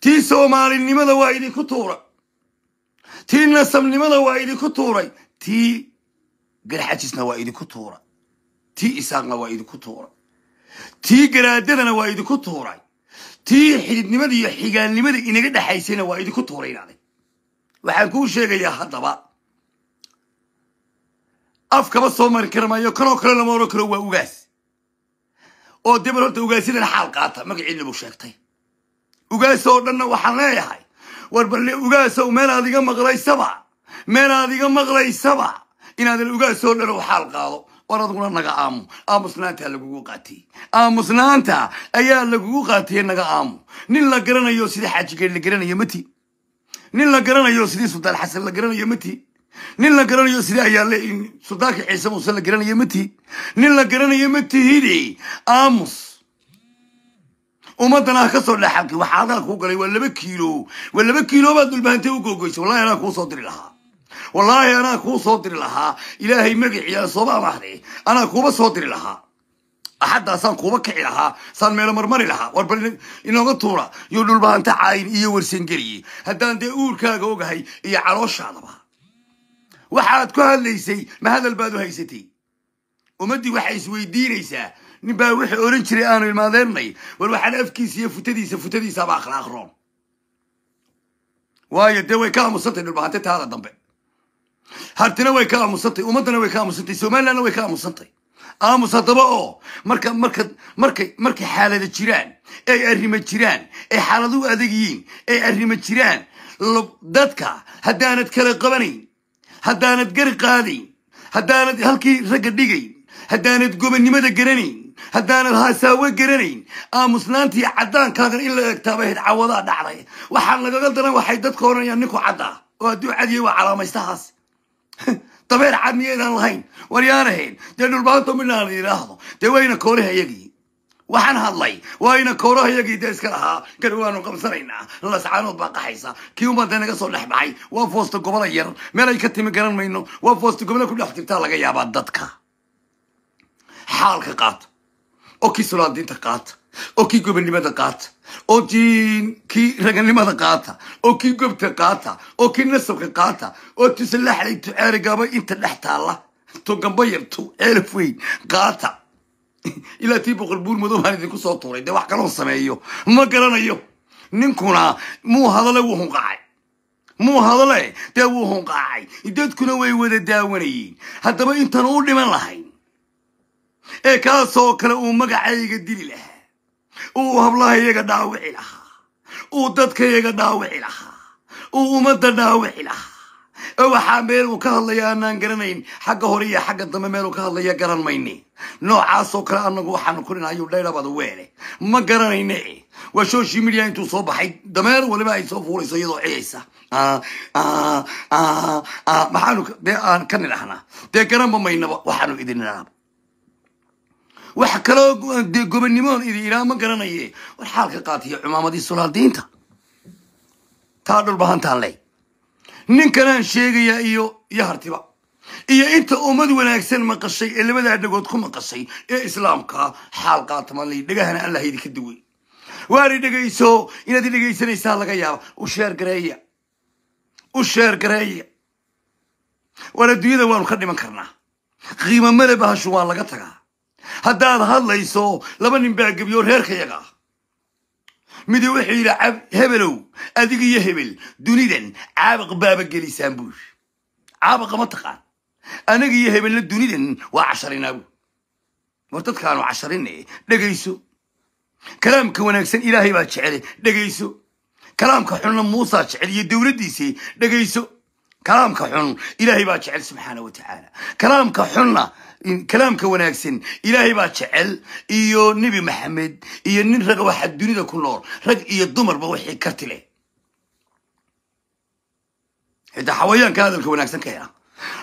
Tii soomaalinimada waa idinku tuura tii nasabnimada waa idinku tuuray. Tii garxajisna waa idinku tuura tii isaaqna waa idinku tuura tii garaadadana waa idinku tuuray. Tii xididnimada iyo xigaalnimada inaga dhexaysayna waa idinku tuuraynaade waxaan kuu sheegayaa haddaba afkaba soo mari kara maayo kanoo kale lama oran karo waa ugaas. Oo debal horta ugaasyadan xaal qaata magaciina buu sheegtay. Ugaas oo dhanna waxaan leeyahay war balle ugaasow meelaad iga maqlaysaba meelaad iga maqlaysaba inaadan ugaas oo dhan u xaal qaado war aduguna naga aamu. Aamusnaantaa lagugu qaatiyey aamusnaanta ayaa lagugu qaatiyey naga aamu. Nin la garanayo sidii xaajigeed la garanayo mati nin la garanayo sidii sultaan xasan la garanayo mati nin la garanayo sidii ayaale suldaanka ciise muuse la garanayo mati nin la garanayo matihidi aamus. Ummaddan ah ka soo dhexalkay waxaa adaa kuu galay waa laba kiilo. Waa laba kiilo baad dulbahantay u googoysay wallahi anaa kuu soo diri lahaa. Wallaahi anaa kuu soo diri lahaa. Ilaahay magaciia sooba amahde anaa kuuba soo diri lahaa. Axaddaasaan kuuba kici lahaa. Saan meelo marmari lahaa. War bal inooga tuura. Iyo dhulbahanta caayin iyo warsangeliye haddaan dee uurkaaga ogahay iyo calooshaadaba waxaad ku hadlaysay ma hadal baad u haysatay? Ummaddii waxay isweydiinaysaa nin baa wuxuu oran jiray aanu ilmaadeernay war waxaan afkiisa iyo futadiisa futadiisaaba akhlaaq roon. Waayo dee way ka aamusantay dhulbahante taada dambe. Hartina way ka aamusantay ummaddana way ka aamusantay somalilandna way ka aamusantay. Aamus haddaba oo marka marka markay markay xaalada jiraan ay arrimo jiraan ay xaaladuhu adag yihiin ay arrimo jiraan dadka haddaanad kala qabanayn haddaanad gari qaadayn haddaanad halkii ragga dhigayn haddaanad gobonnimada garanayn. Haddaanad haasaawe garanayn. Aamusnaantii caddaankaagan in la eegtaaba hayd cawadaa dhacday. Waxaa lagaga daran waxay dadka odhanayaan ninku caddaa oo hadduu cadiyay waa calaamaystahaas. Dabeer cad miyaydaan lahayn. Waryaanahayn dee dhulbaanto midnaan idhaahdo dee wayna kooraha yagii waxaan hadlay wayna kooraha yagii dee iska lahaa gari waanu qabsanaynaa. Lascaanood baa qaxaysa kii ummadda naga soo dhex baxay waa foosta gobola yar meel ay ka timi garan mayno waa foosta gobola ku dhex jirtaa laga yaabaa dadka. Xaalka qaata oo kii sulaadiinta qaata oo kii gobonnimada qaata oo kii raganimada qaata oo kii gobta qaata oo kii nasabka qaata oo tusalaxlay tuceerigaba inta dhex taalla. To gamba yarto ceelaf weyn qaata ilaa tii boqol buur madow baan idinku soo tuuray dee wax kaloo sameeyo ma garanayo ninkuna muu hadale wuu hunqacay muu hadale dee wuu hunqaacay dadkuna way wada daawanayeen haddaba intan u dhiman lahayn ee kaasoo kale uu magacayga dili lahaa uu hablahayaga dhaawici lahaa uu dadkayaga dhaawici lahaa uu ummadda dhaawici lahaa waxaa meel uu ka hadlaya aanaan garanayn. Xagga hore iyo xagga dambe meel ka hadlaya garan mayne noocaasoo kale anagu waxaanu kurinayuu dhaydhabada weele. Ma garanayne waa social media intuu soo baxay. Dameer waliba ay soo fuurayso iyadoo ciyaysa maxaanu dee aan ka nidhahnaa. Dee garanba maynaba waxaanu idin nidhahnaba wax kaloo gobonnimoon idin idhaa ma garanaye. War xaalka qaatiyo cumaamadii sulaadiinta taa dhulbahantaan ley ninkanaan sheegayaa iyo iyo hartiba. Iyo inta ummad wanaagsan maqashay ee labadaa dhagood ku maqashay ee islaamka xaal qaatamalay dhegahana allah idinka duway. Waari dhegayso inaad dhegaysanaysaa laga yaaba u sheer gareeya. U sheer gareeya. War adduunyada waanu ka dhiman karnaa. Qiimo male bahashu waa laga tagaa. Haddaad hadlayso laba nin baa gebiyo reerkayaga midi wuxuu yidhi hebelow adiga iyo hebel dunidan caabaq baaba gelisaan yidhi. Caabaqa ma taqaan. Anaga iyo hebelna dunidan waa casharinaa buu. War dadkaanu casharine dhegayso. Kalaamka wanaagsan ilaahay baa jecele dhegayso. Kalaamka xunna muusaa jecel iyo dowladdiisii dhegayso. Kalaamka xun ilaahay baa jecel subxaana wa tacaala. Kalaamka xunna kalaamka wanaagsan ilaahay baa jecel iyo nebi maxamed iyo nin raga waxaa dunida ku nool rag iyo dumarba wixii karti leh xitaa xawayaanka hadalka wanaagsan ka hela.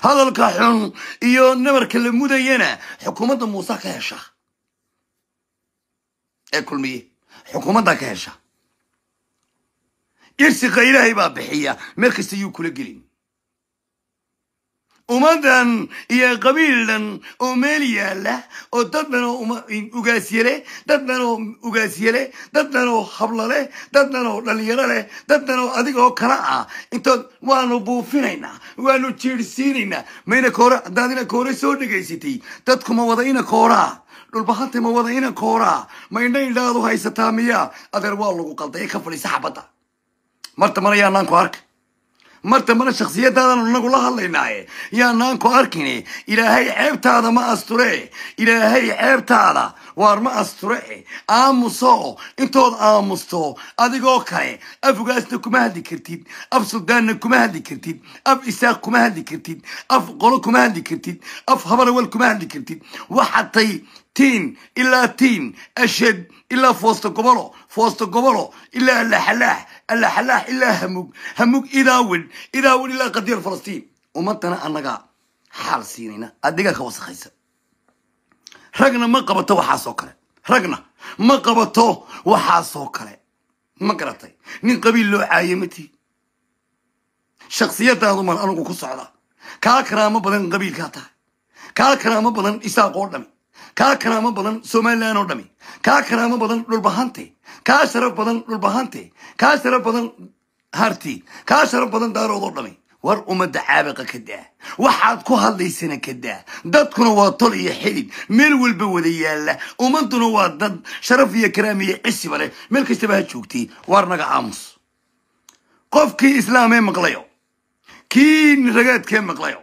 Hadalka xun iyo nabarka la mudayana xukuumadda muuse ka hesha. Ee kulmiye xukuumaddaa ka hesha. Irsiqa ilaahay baa bixiya meel kasta yuu kula gelin ummadan iyo qabiildan oo meel yaalla oo dad oo ugaasyale dad dhan oo ugaasyale dad dhan oo hablale dad dhan oo dhalinyaro leh dad oo adigoo kala ah. Intood waanu buufinaynaa waanu jeedhsiinaynaa mayna koora haddaad koore soo dhegaysatay dadkuma wada ina kooraa dhulbahanta ma wada ina kooraa ma indha indhaadu haysataa miyaa? Adeer waa lagu qalday ee ka fadhiisa xabadda marta mana yaanaan ku arka marta mana shaksiyadaadanu nagu la hadlaynaaye yaanaan ku ilaahay ceebtaada ma asture. Ilaahay ceebtaada waar ma asture. Aamuso intood aamusto adigoo kale af ugaasna kuma hadli kartid af suldaanna kuma hadli kartid af isaaq kuma hadli kartid af qolo kuma hadli kartid af habarawal kuma hadli kartid. Waxatay tiin ilaa tiin ashad ilaa foosto gobolo foosto gobolo ilaa allaxalaax allaxalaax ilaa hamug hamug idaawin idaawin ilaa qadiyar falastiin. Ummadana annaga xaal siinayna adiga ka wasakhaysa ragna ma qabato waxaasoo kale. Ragna ma qabato waxaasoo kale. Ma garatay nin qabiil loo caaye matii shaksiyadaadu man anugu ku socda. Kaa karaamo badan qabiilkaa tahay. Kaa karaamo badan isaaq oo dhami kaa karaamo badan somalilan oo dhami kaa karaamo badan dhulbahante kaa sharaf badan dhulbahante kaa sharaf badan harti. Kaa sharaf badan daarood oo dhami war ummadda caabiqa ka daa. Waxaad ku hadlaysana ka daa. Dadkuna waa tol iyo xidid. Meel walba wada yaalla. Ummaduna waa dad. Sharaf iyo karaam iyo cisiba leh. Meel kastaba ha joogtay waar naga aamus. Qofkii islaamee maqlayo. Kii ragaadkee maqlayo.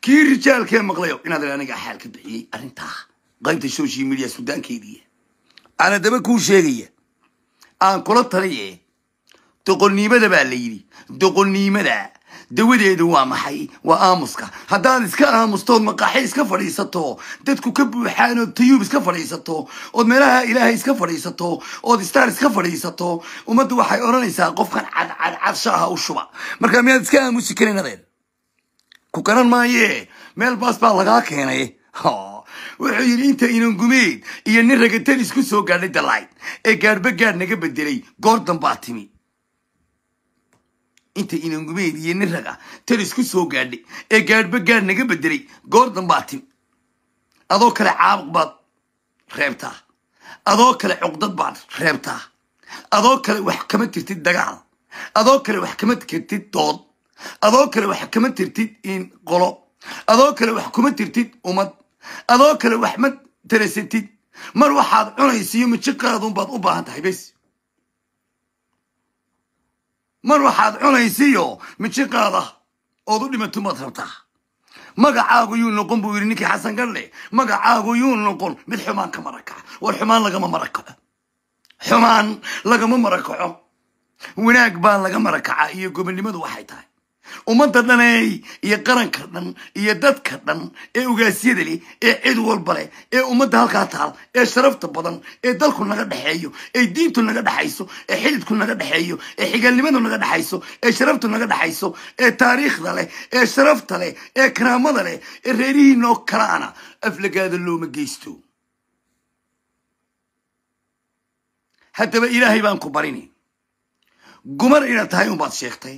Kii rijaalkee maqlayo. Inaad aniga xaal ka bixiyey arrintaa qaybta social media sudaankeedii ana daba kuu sheegaya aan kula taliye doqolniimada baa la yidhi doqolniimada dawadeedu waa maxay waa aamuska haddaad iska aamustood maqaaxi iska fadhiisato dadku ka buuxaan ood tayuub iska fadhiisato ood meelaha ilaahay iska fadhiisato ood star iska fadhiisato ummaddu waxay odhanaysaa qofkan cadcadcad shaaha u shuba marka miyaad iska aamusi karin adeer ku garan maaye meel baas baa lagaa keenay wuxuu yidhi inta inan gumeed iyo nin ragatan isku soo gaadhay dalayd ee gaadhba gaadh naga bedelay goordan baa timi. Inta inan gumeed iyo nin raga tan isku soo gaadhay ee gaadhba gaadh naga bedelay goordan baa timi. Adoo kale caabuq baad reebtaa. Adoo kale cuqdad baad reebtaa. Adoo kale wax kama tirtid dagaal. Adoo kale wax kama tirtid dood. Adoo kale wax kama tirtid in qolo. Adoo kale wax kuma tirtid ummad adoo kale wax ma tarasatid mar waxaad cunaysiiyo majiqaadunbaad u baahan tahay bes. Mar waxaad cunaysiiyo majiqaada ood u dhimato maad rabtaa. Magacaagu yuu noqon buu yidhi ninkii xasan gadle magacaagu yuu noqon mid xumaan ka marakaca war xumaan lagama marakaco xumaan lagama marakaco wanaag baa laga marakaca iyo gobonnimadu waxay tahay ummadda dhaney iyo qaranka dhan iyo dadka dhan ee ugaasyada leh ee cid walba leh ee ummadda halkaa taal ee sharafta badan ee dalku naga dhexeeyo ee diintu naga dhexayso ee xididku naga dhexeeyo ee xigaalnimadu naga dhexayso ee sharaftu naga dhexayso ee taariikhda leh ee sharafta leh ee karaamada leh ee reerihiinoo kalaana aflagaada looma geysto. Haddaba ilaahay baan ku barini gumar inaad tahay unbaad sheegtay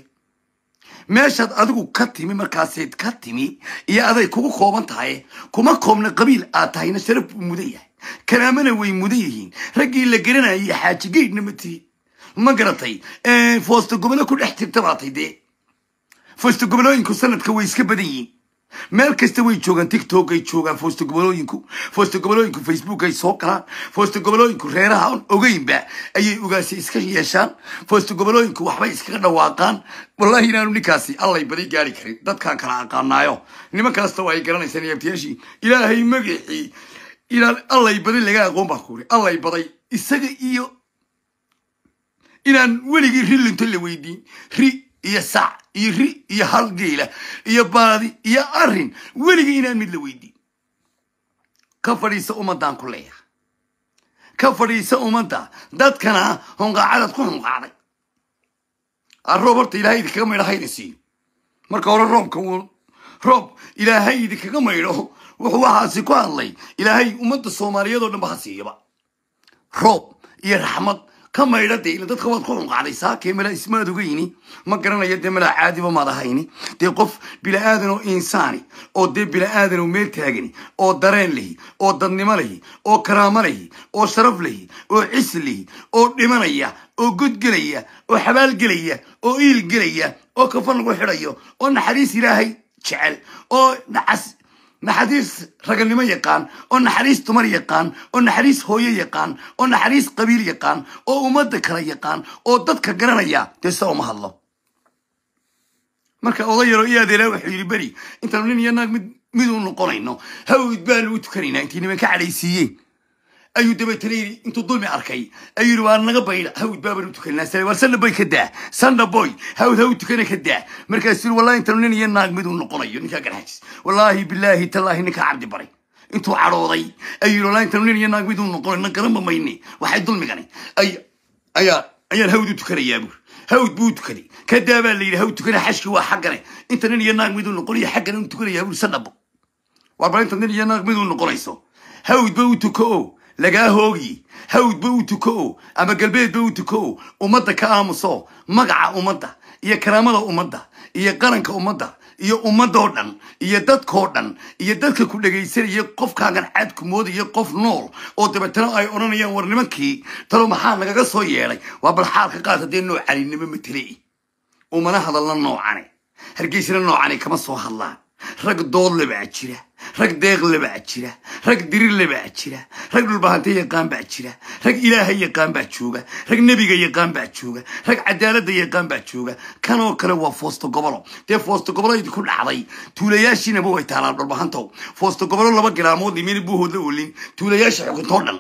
meeshaad adigu ka timi markaaseed ka timi iyo aday kugu kooban tahay kuma koobna qabiil aad tahayna sharaf buu mudan yahay. Karaamana way mudan yihiin. Raggii la garanayay xaaji geydhna ma tihi ma garatay? Foosto gobolo ku dhex jirta baatay dee foosto gobolooyinku sanadka way iska badan yihiin meel kasta way joogaan tiktok ay joogaan foosto gobolooyinku foosto gobolooyinku facebook ay soo galaan foosto gobolooyinku reeraha on ogeynba ayay ugaasi iska yeeshaan foosto gobolooyinku waxbay iskaga dhawaaqaan. Wallahi inaanu ninkaasi allay baday gaari karin dadkaan kala aqaanaayo. Niman kasta waa ay garanaysaan yaabtiyaashii ilaahay magacii ilaa allay baday laga aqoon baa kuuri allay baday isaga iyo inaan weligii ri linto la weydiin ri iyo sac iyo ri iyo hal geela iyo baadi iyo arrin. Weligii inaan mid la weydiin. Ka fadhiisa ummaddaan ku leeyaha ka fadhiisa ummadda. Dadkana honqaacadaad ku honqaacday aroob horta ilaahay idinkaga maydho hayna siiyo marka hore roobka roob ilaahay idinkaga maydho wuxuu waxaasi ku hadlay ilaahay ummadda soomaaliyeed oo dhan ba ha siiyaba. Roob iyo raxmad ka maydha ila dadka waad ku xunqacdaysaa kee malaa ismaad ogeyni ma garanaya dee malaa caadiba maad ahayni. Dee qof bila'aadan oo insaani oo dee bila'aadan oo meel taagani oo dareen lehi oo dadnimo lehi oo karaamo lehi oo sharaf lehi oo cis lehi oo dhimanaya oo godgelaya oo xabaalgelaya oo iil gelaya oo kafan lagu xidhayo oo naxariis ilaahay jecel oo nacas naxariis raganimo yaqaan oo naxariis dumar yaqaan oo naxariis hooyo yaqaan oo naxariis qabiil yaqaan oo ummadda kale yaqaan oo dadka garanaya. Dee sida uma hadlo. Marka oday yaroo iyo adeeraa wuxuu yidhi beri intaanu nin iyo naag mid mid u noqonayno. Hawd baanu u tukanaynaa. Intii nimanka cadhaysiiyeen ayuu dabeetana yidhi intuu dulmi arkay ayuu yidhi waa naga baydha hawd baabaan u tukanaa war sanda boy ka daa sanda boy hawd haw tukana ka daa yidhi wallahi intaanu nin iyo naag mid u noqonayo ninkaa garxajis wallaahi bilaahi tallaahi ninkaa cabdi baray intuu cadhooday ayuu yidhi wallahi intaanu nin iyo naag mid u noqonayo na garanba mayne waxay dulmigani ay ayaa ayaan hawd u tukanayaa buur hawd buu tukaday kadaa baa la yidhi hawd tukana xashki waa xaggane inta nin iyo naag mid u noqonayo xaggana u tukanayaa buur sandhabo waa bal inta nin iyo naag mid u noqonayso hawdba u tuko o lagaa hoogi hawdba u tuko ama galbeedba u tuko ummadda ka aamuso magaca ummadda iyo karaamada ummadda iyo qaranka ummadda iyo ummadoo dhan iyo dadkoo dhan iyo dadka ku dhegaysanaya qofkaagan caadku moodaya qof nool oo dabeetana ay odhanayaan war nimankii talo maxaa nagaga soo yeedhay waa bal xaalka qaata dee noocaninimo matele umana hadalna noocane hargeysana noocane kama soo hadlaan rag doodle baa jira rag deeqle baa jira rag dirirle baa jira rag dhulbahante yaqaan baa jira rag ilaahay yaqaan baa jooga rag nebiga yaqaan baa jooga rag cadaaladda yaqaan baa jooga. Kanoo kale waa foosto gobolo. Dee foosto gobolo idinku dhacday. Tuulayaashiinaba way taalaan dhulbahantow foosto gobolo laba giraamood imina buuhood la olin tuulayaasha xukuntoo dhan.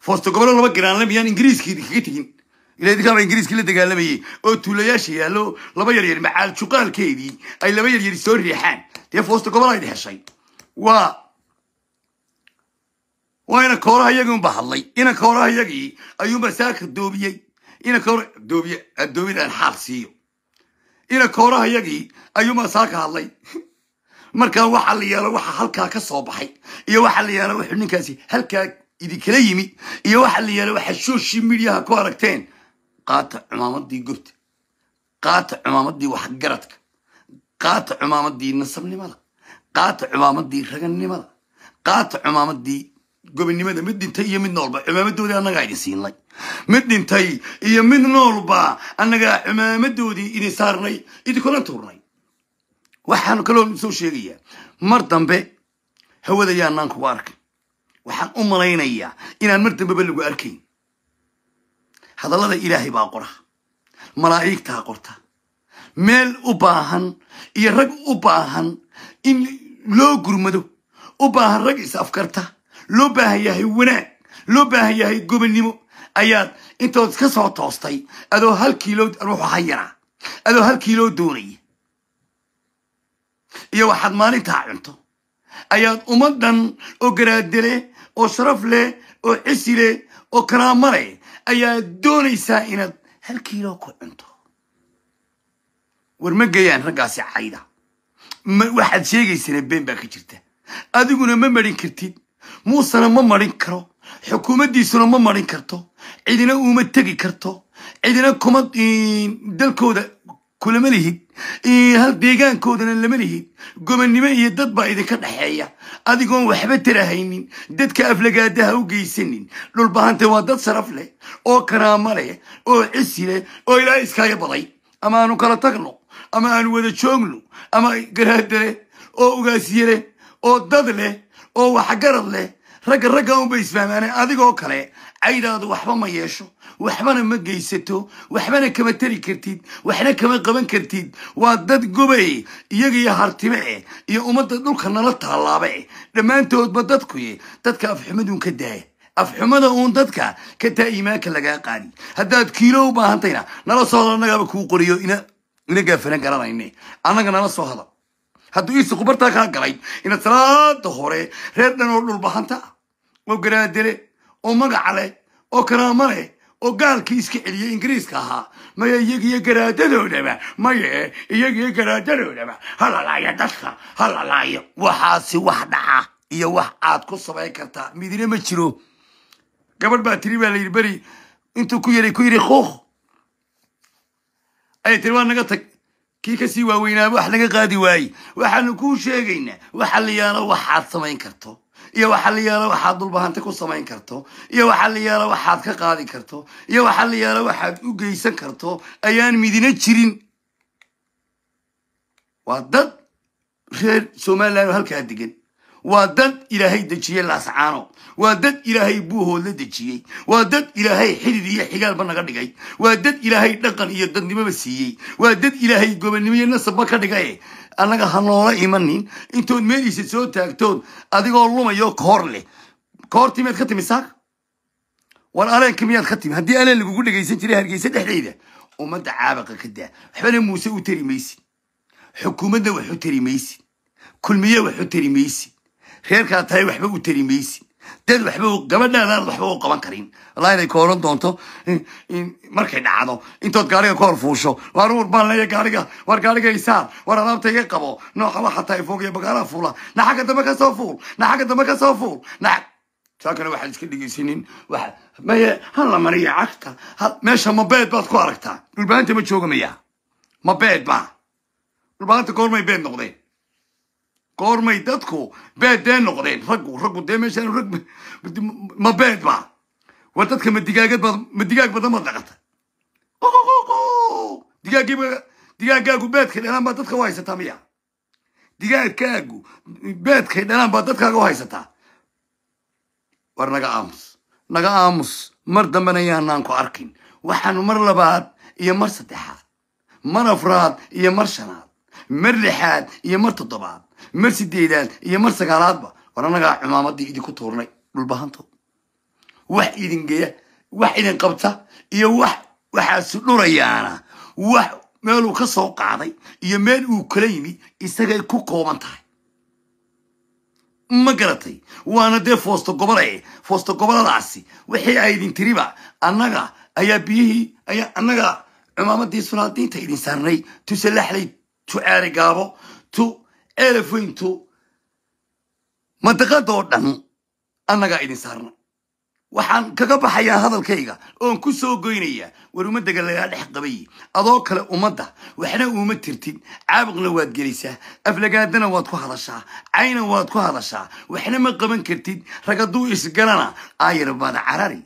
Foosto gobolo laba giraanle miyaan ingiriiskii idinkaga tegin ila idinkaaba ingiriiskii la dagaalamayay oo tuulayaasha yaallo laba yar yar macaal juqaalkeedii ay laba yar yar soo riixaan. Dee foosto gobol ayd heshay waa waa ina kooraha iyagii unba hadlay. Ina kooraha iyagii ayuunba saaka doobiyey. Ina koora doobiye doobidaan xaal siiyo. Ina kooraha iyagii ayuunba saaka hadlay. Markaa waxa la yaalo waxa halkaa ka soo baxay iyo waxa la yaalo wuxuu ninkaasi halkaa idinkala yimi iyo waxa la yaalo waxa social mediaha ku aragteen qaata cumaamadii gobta qaata cumaamadii waxgaradka. Qaata cumaamadii nasabnimada. Qaata cumaamadii ragannimada. Qaata cumaamadii gobonnimada mid dhintay iyo mid noolba cumaamadoodii annagaa idin siinay mid dhintay iyo mid noolba annagaa cumaamadoodii idin saarnay idinkuna tuurnay. Waxaanu kaloo soo sheegayaa mar dambe hawada yaanaan kugu arkay. Waxaan u malaynayaa inaan mar dambeba lagu arkayn hadallada ilaahay baa qora. Malaa'igtaa qorta. Meel u baahan iyo rag u baahan in loo gurmado u baahan rag is afkarta loo baahan yahay wanaag loo baahan yahay gobonnimo ayaad intood ka soo toostay adoo hal kiilo ruuxu hayaraa adoo hal kiiloo doonaya iyo waxaad maalintaa cunto. Ayaad ummaddan oo garaadele oo sharaf leh oo cisi leh oo karaamo leh ayaad doonaysaa inaad hal kiilo ku cunto. War ma geeyaan raggaasi cayda. Waxaad sheegaysana been baa ka jirta. Adiguna ma marin kartid. Muusena ma marin karo. Xukuumaddiisuna ma marin karto. Cidina uma tegi karto. Cidina kuma dalkooda kulama lihid hal deegaankoodana lama lihid gobonnimo iyo dad baa idinka dhexeeya. Adigoon waxba tarahaynin dadka aflagaadaha u geysanin. Dhulbahante waa dad sharaf leh oo karaamo leh oo cisi leh oo ilaahay iskaaga baday. Ama aanu kala tagno ama aanu wada joogno ama garaada leh oo ugaasiye leh oo dad leh oo waxgarad leh. Ragga ragga unba isfahmaane adigoo kale caydaadu waxba ma yeesho waxbana ma geysato waxbana kama tari kartid waxna kama qaban kartid. Waa dad gobay iyaga iyo eh iyo ummadda dhulka nala taallaabe eh. Dhammaantoodba dadkuy dadka afxumaduun ka daaya afxumada uun dadka ka taa iimaanka lagaa qaadi. Haddaad kiilo u baahantayna nala soo hadal annagaaba kuu qoriyo ina gaafanan garanayne annaga nala soo hadal hadduu iisi kubartaa kaa galay inaad salaada hore reer dhan oo dhulbahanta ah oo garaadele oo magaca leh oo karaamo leh oo gaalkii iska celiyey ingiriiska ahaa. Maya iyagiyo garaadadoodaba maye iyagiyo garaadadoodaba halalaayo dadka halalaayo waxaasi wax dhaca iyo wax aad ku samayn kartaa midina ma jiro. Gabadh baa tiri baa la yidhi beri intuu ku yaray ku yidhi kuuq ayay tiri waa naga tag. Kii ka sii waaweynaaba wax laga qaadi waaye waxaanu kuu sheegaynaa waxa la yaalo waxaad samayn karto iyo waxa la yaalo waxaad dulbahante ku samayn karto. Iyo waxa la yaalo waxaad ka qaadi karto. Iyo waxa la yaalo waxaad u geysan karto. Ayaan midina jirin. Waa dad reer somaliland oo halkaa degan waa dad ilaahay dejiyey laascaano waa dad ilaahay buuhood la dejiyey waa dad ilaahay xidid iyo xigaalba naga dhigay. Waa dad ilaahay dhaqan iyo dadnimoba siiyey. Waa dad ilaahay gobonnimo iyo nasabba ka dhigay. Annaga ha noola imanin. Intood meeliisa soo taagtood adigoo lumayo koor leh. Koortii miyaad ka timi saaka war aleenka miyaad ka timi. Haddii aleen lagugu dhegaysan jiray hargeysa dhexdeyda ummadda caabaqa ka daa. Waxbana muuse u tari maysid xukuumadda wax u tari maysid kulmiye wax u tari maysid reerkaa tahay waxba u tari maysid dad waxba gabadhaadaan waxba u qaban karin. Wallahi inay kooran doonto markay dhacdo intood gaariga ka hor fuusho. Waar uur baan leeya gaariga war gaariga isaar war alaabta iga qabo. Nooca waxa tahay foog iyo bagaalaha fuula. Na xagga dambe ka soo fuul na xagga dambe ka soo fuul. Na saakana waxaad iska dhegaysanin waxa maye ha la mariya cagta. Meesha mabeed baad ku aragtaa? Dhulbaanta ma jooga maya mabeed ba dhulbaanta goormay beed noqdeen goormay dadku beed dee noqdeen raggu raggu dee meeshaan rag ma beed ba. War dadka ma digaagad baad ma digaag badan baad dhaqata digaagiiba digaaggaagu beedkay dhalaan baa dadka u haysataa miya digaagkaagu beedkay dhalaan baa dadkaaga u haysataa war naga aamus naga aamus mar dambena yaanaan ku arkin. Waxaanu mar labaad iyo mar saddexaad mar afraad iyo mar shanaad. Mar lixaad iyo mar toddobaad mar sideedaad iyo mar sagaalaadba war annagaa cumaamadii idinku tuurnay dhulbahanto wax idin geya wax idin qabta iyo wax waxaasu dhurayaana. Wax meeluu ka soo qaaday iyo meel uu kala yimid isagay ku kooban tahay. Ma garatay? Waana dee foosto gobole foosto goboladaasi. Wixii ay idin tiriba annaga ayaa biyihii ayaa annaga cumaamadii sulaadiinta idin saarnay. Tu salaxlay tu ceeri gaabo tu elefayn tu mandaqadoo dhan annagaa idin saarna waxaan kaga baxayaa hadalkayga oon ku soo goynayaa war ummaddaga lagaa dhex qabay adoo kale ummadda waxna uuma tirtid. Caabuqna waad gelisaa aflagaadana waad ku hadashaa cayna waad ku hadashaa. Waxna ma qaban kartid ragaduu isgalana ayar baad carari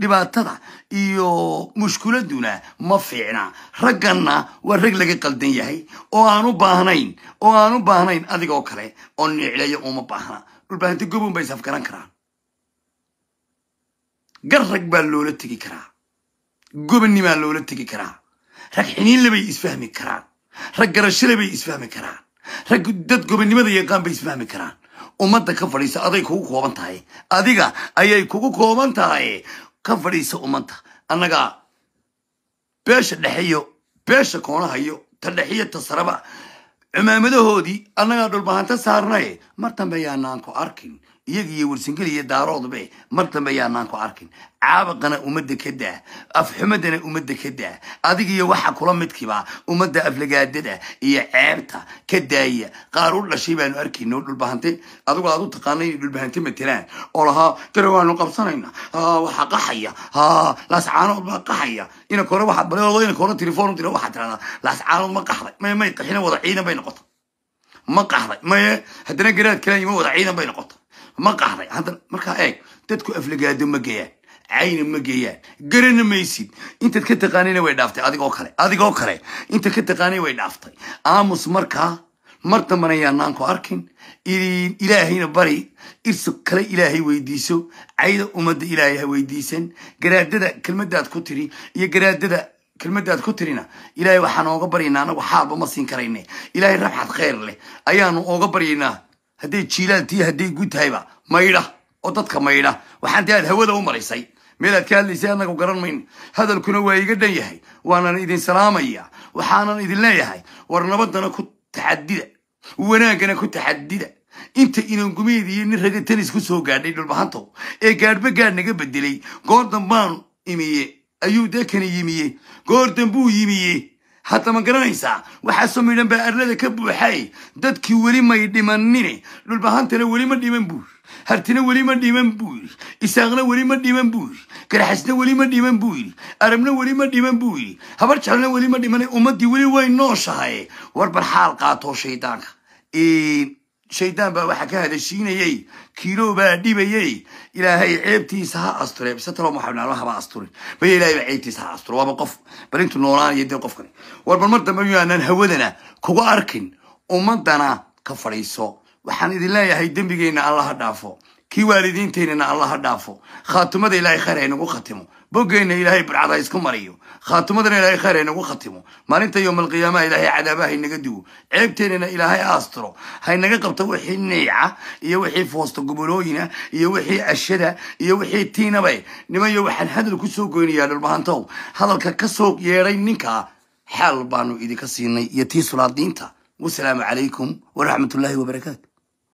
dhibaatada iyo mushkuladuna ma fiicna. Ragganna waa rag laga qaldan yahay oo aan u baahnayn oo aan u baahnayn adigoo kale oo nicleeya uma baahna. Dhulbaahanti gobon bay isafgaran karaan. Gar rag baa loola tegi karaa. Gobonnimaa loola tegi karaa. Rag xiniinle bay isfahmi karaan. Rag garashale bay isfahmi karaan. Rag dad gobonnimada yaqaan bay isfahmi karaan. Ummadda ka fadhiisa aday kugu kooban tahay. Adiga ayay kugu kooban tahay ka fadhiisa ummadda annagaa beesha dhexeyo beesha koonahayo ta dhexiyo ta saraba cumaamadahoodii annagaa dhulbahanta saarnaye mar dambe yaanaan ku arkin iyaga iyo warsangeli iyo daaroodbe mar dambe yaanaan ku arkin. Caabaqana ummadda ka daa. Afxumadana ummadda ka daa. Adiga iyo waxa kula midkiiba ummadda aflagaadada iyo ceebta ka daaya. Qaar u dhashay baanu arkayno dhulbahante adigu aad u taqaana inay dhulbahante matelaan oo lahaa dare waanu qabsanayna. Waxaa qaxaya. Laascaanood baa qaxaya. Inanka hore waxaad baleedo inanka hore telefoon dira waxaad tirahdaa laascaanood ma qaxday. May may qaxina wada ciidan bay noqota ma qaxday. Maye haddana garaad kalaan yima wada ciidan bay noqota ma qaxday haddana markaa eeg dadku aflagaado ma geeyaan cayna ma geeyaan garana maysid intaad ka taqaanayna way dhaaftay adigoo kale adigoo kale. Intaad ka taqaanay way dhaaftay. Aamus markaa mar dambana yaanaan ku arkin. Ilaahayna bari irso kale ilaahay weydiiso cayda ummadda ilaahay ha weydiisan. Garaadada kelmadaad ku tiri iyo garaadada kelmadaad ku tirina ilaahay waxaan ooga baryaynaa anagu xaalba ma siin karayne ilaahay rabxad khayr leh ayaanu ooga baryaynaa hadday jiilaan tii hadday guud tahayba maydha oo dadka maydha waxaan dee aad hawada u marisay meelaad ka hadlaysay annagu garan mayno. Hadalkuna waa iga dhan yahay. Waanan idin salaamaya. Waxaanan idin leeyahay. War nabadana ku taxadida wanaaggana ku taxadida inta inangumeed iyo nin raga tanis ku soo gaadhay dhulbahantow ee gaadhba gaadh naga bedelay. Goor dambaan imiye ayuu dee kana yimiye goor dambuu yimiye hadda ma garanaysaa? Waxaasoo midhan baa arlada ka buuxay. Dadkii weli may dhimanine dhulbahantana weli ma dhiman buur. Hartina weli ma dhiman buu yidhi isaaqna weli ma dhiman buu yidhi garxasna weli ma dhiman buu yidhi arabna weli ma dhiman buu yidhi habar jalna weli ma dhiman. Ummaddii weli way nooshahay. War xaal qaatoo shaydaanka shaydaan baa waxaa ka hadashiinayey kiilo baa dhibayey ilaahay ceebtiisa ha asture bise talo maxabnaalo haba asturin. Baya ilaahay baa ceebtiisa ha asture waaba qof bal intuu noolaanaya dee qofkani. War bal mar dambe miyaanan hawadana kuga arkin ummadana ka fadhiiso. Waxaan idin leeyahay dembigeenna alla ha dhaafo kii waalidiinteennana alla ha dhaafo khaatumada ilaahay khayr haynagu khatimo boggeenna ilaahay burcad ha isku mariyo. Khaatumadana ilaahay khayr haynagu khatimo maalinta yowmalqiyaamaha ilaahay cadaabaha haynaga digo ceebteennana ilaahay aastiro haynaga qabto wixii niica iyo wixii foosta gobolooyina iyo wixii ashada iyo wixii tiinabe nimayo waxaan hadal ku soo goynayaa dhulbahantow hadalka ka soo yeedhay ninka xaal baanu idinka siinay iyo tii sulaadiinta wasalaamu calaykum waraxmatullaahi wabarakaatu